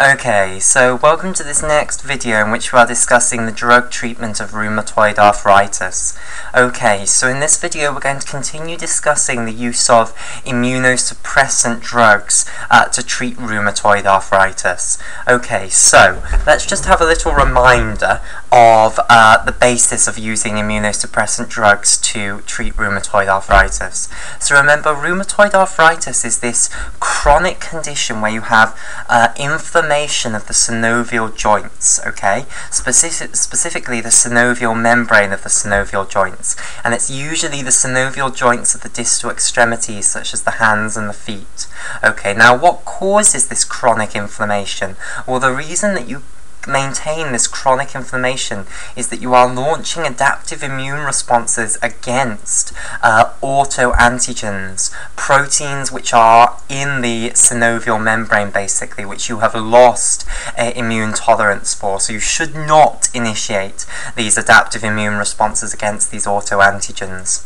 Okay, so welcome to this next video in which we are discussing the drug treatment of rheumatoid arthritis. Okay, so in this video we're going to continue discussing the use of immunosuppressant drugs uh, to treat rheumatoid arthritis. Okay, so let's just have a little reminder of uh, the basis of using immunosuppressant drugs to treat rheumatoid arthritis. So remember, rheumatoid arthritis is this chronic condition where you have uh, inflammation inflammation of the synovial joints, okay? Specific, specifically the synovial membrane of the synovial joints. And it's usually the synovial joints of the distal extremities, such as the hands and the feet. Okay, now what causes this chronic inflammation? Well, the reason that you maintain this chronic inflammation is that you are launching adaptive immune responses against uh, autoantigens, proteins which are in the synovial membrane basically, which you have lost uh, immune tolerance for. So you should not initiate these adaptive immune responses against these autoantigens.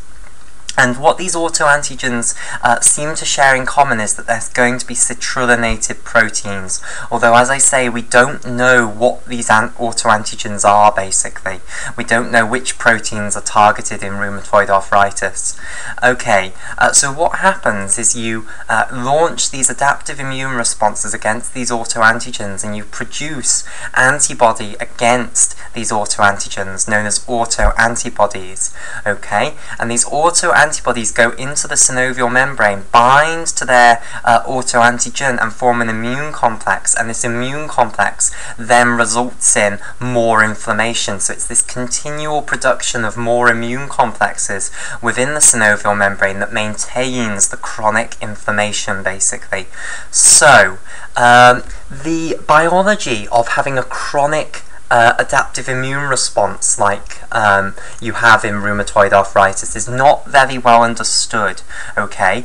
And what these autoantigens uh, seem to share in common is that there's going to be citrullinated proteins. Although, as I say, we don't know what these autoantigens are, basically. We don't know which proteins are targeted in rheumatoid arthritis. Okay, uh, so what happens is you uh, launch these adaptive immune responses against these autoantigens and you produce antibody against these autoantigens, known as autoantibodies. Okay, and these autoantibodies antibodies go into the synovial membrane, bind to their uh, autoantigen and form an immune complex, and this immune complex then results in more inflammation. So it's this continual production of more immune complexes within the synovial membrane that maintains the chronic inflammation, basically. So, um, the biology of having a chronic uh, adaptive immune response like um, you have in rheumatoid arthritis is not very well understood, okay?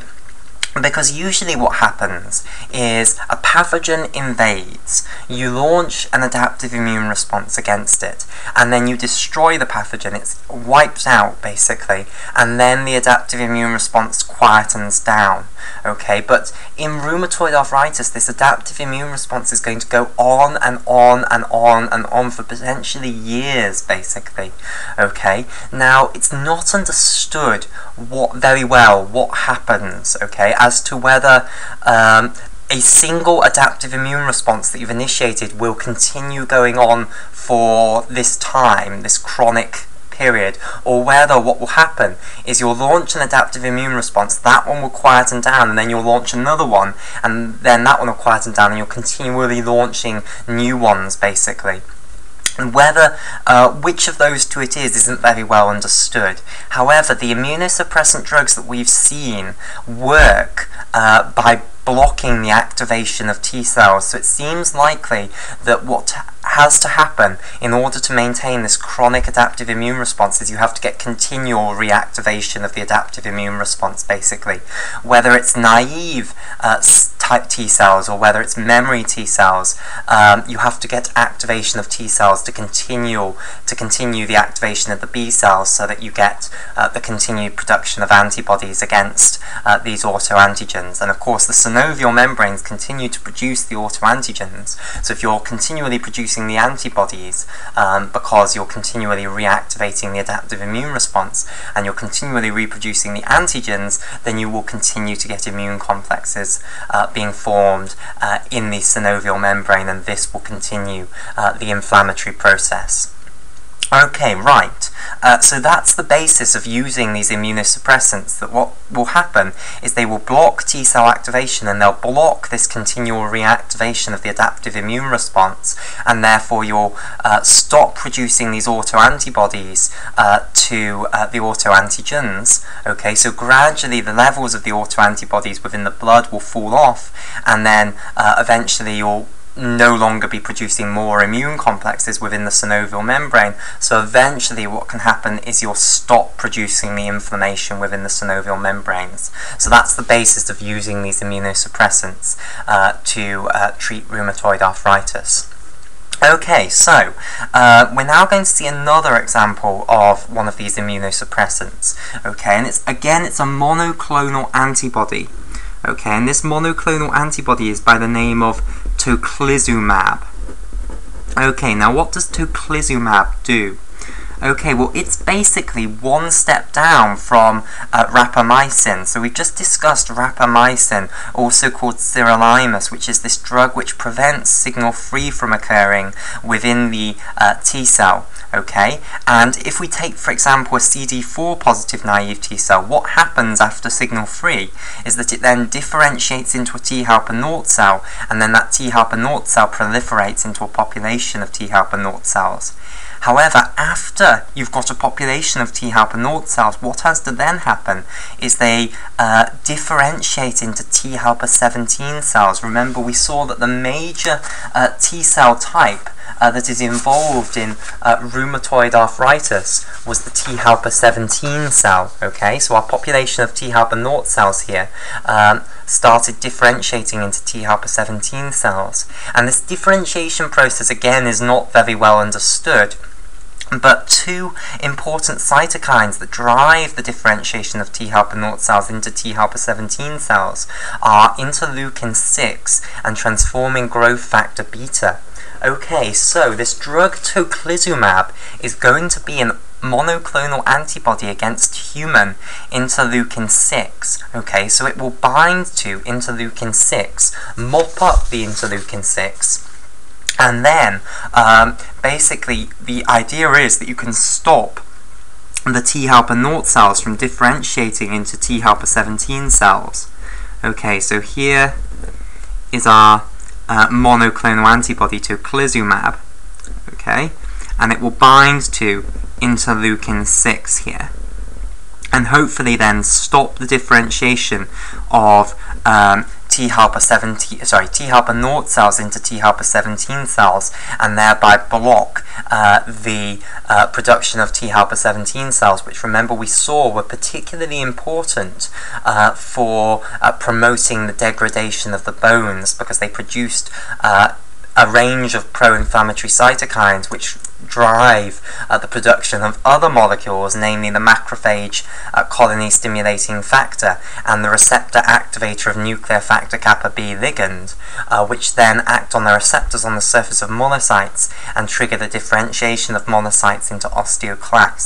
Because usually what happens is a pathogen invades, you launch an adaptive immune response against it, and then you destroy the pathogen, it's wiped out basically, and then the adaptive immune response quietens down. Okay, but in rheumatoid arthritis, this adaptive immune response is going to go on and on and on and on for potentially years, basically. Okay, now it's not understood what very well what happens. Okay, as to whether um, a single adaptive immune response that you've initiated will continue going on for this time, this chronic period, or whether what will happen is you'll launch an adaptive immune response, that one will quieten down, and then you'll launch another one, and then that one will quieten down, and you're continually launching new ones, basically. And whether uh, which of those two it is isn't very well understood. However, the immunosuppressant drugs that we've seen work uh, by blocking the activation of T cells, so it seems likely that what has to happen in order to maintain this chronic adaptive immune response is you have to get continual reactivation of the adaptive immune response, basically. Whether it's naive uh, type T cells or whether it's memory T cells, um, you have to get activation of T cells to continue to continue the activation of the B cells so that you get uh, the continued production of antibodies against uh, these autoantigens. And of course, the synovial membranes continue to produce the autoantigens. So if you're continually producing the antibodies um, because you're continually reactivating the adaptive immune response and you're continually reproducing the antigens, then you will continue to get immune complexes uh, being formed uh, in the synovial membrane and this will continue uh, the inflammatory process. Okay, right. Uh, so that's the basis of using these immunosuppressants, that what will happen is they will block T cell activation and they'll block this continual reactivation of the adaptive immune response, and therefore you'll uh, stop producing these autoantibodies uh, to uh, the autoantigens. Okay, so gradually the levels of the autoantibodies within the blood will fall off, and then uh, eventually you'll no longer be producing more immune complexes within the synovial membrane. So eventually what can happen is you'll stop producing the inflammation within the synovial membranes. So that's the basis of using these immunosuppressants uh, to uh, treat rheumatoid arthritis. Okay, so uh, we're now going to see another example of one of these immunosuppressants. Okay, and it's again it's a monoclonal antibody. Okay, and this monoclonal antibody is by the name of tocilizumab. Okay, now what does tocilizumab do? Okay, well it's basically one step down from uh, rapamycin. So we've just discussed rapamycin, also called sirolimus, which is this drug which prevents signal three from occurring within the uh, T cell. Okay, and if we take, for example, a CD4 positive naive T cell, what happens after signal three is that it then differentiates into a T helper naught cell, and then that T helper naught cell proliferates into a population of T helper naught cells. However, after you've got a population of T helper naught cells, what has to then happen is they uh, differentiate into T helper 17 cells. Remember, we saw that the major uh, T cell type uh, that is involved in uh, rheumatoid arthritis was the T helper 17 cell. Okay, so our population of T helper naught cells here um, started differentiating into T helper 17 cells, and this differentiation process again is not very well understood. But two important cytokines that drive the differentiation of T helper naught cells into T helper 17 cells are interleukin 6 and transforming growth factor beta. Okay, so this drug tocilizumab is going to be an monoclonal antibody against human interleukin 6. Okay, so it will bind to interleukin 6, mop up the interleukin 6, and then, um, basically, the idea is that you can stop the T helper naught cells from differentiating into T helper 17 cells. Okay, so here is our uh, monoclonal antibody to tocilizumab. Okay, and it will bind to interleukin 6 here. And hopefully then stop the differentiation of um, T helper 17, sorry, T helper naught cells into T helper 17 cells, and thereby block uh, the uh, production of T helper 17 cells, which remember we saw were particularly important uh, for uh, promoting the degradation of the bones because they produced uh, a range of pro-inflammatory cytokines which drive uh, the production of other molecules, namely the macrophage uh, colony stimulating factor and the receptor activator of nuclear factor kappa B ligand, uh, which then act on the receptors on the surface of monocytes and trigger the differentiation of monocytes into osteoclasts.